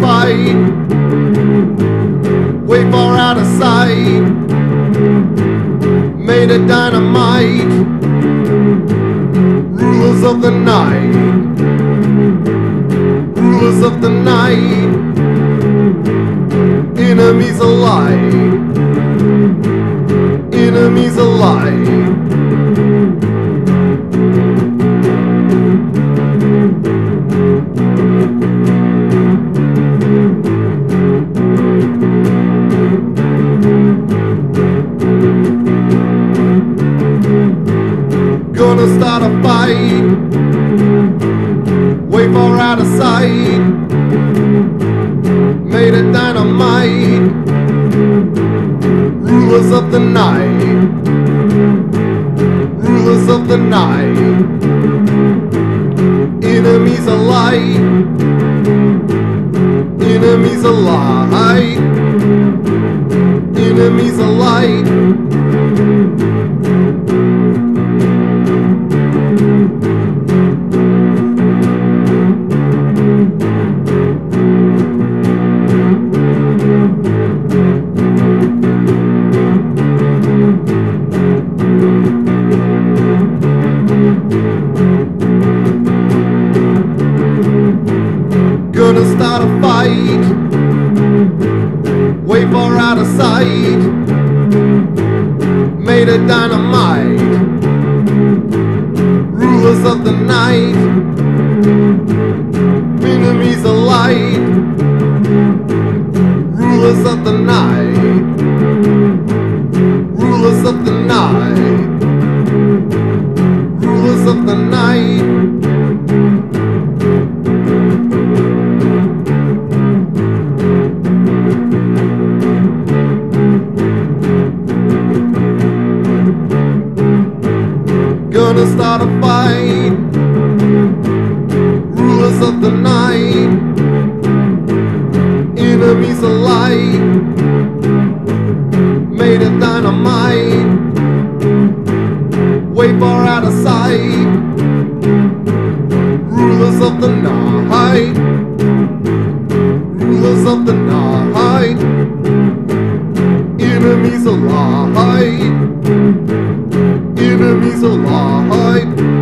fight, way far out of sight. Made of dynamite, rulers of the night, rulers of the night, enemies alike, enemies alike. Far out of sight. Made of dynamite, rulers of the night, rulers of the night, enemies alike, enemies alike, enemies alike. Far out of sight. Made of dynamite, rulers of the night, Gonna start a fight. Rulers of the night. Enemies alike. Made of dynamite. Way far out of sight. Rulers of the night. Rulers of the night. Enemies alike is alive.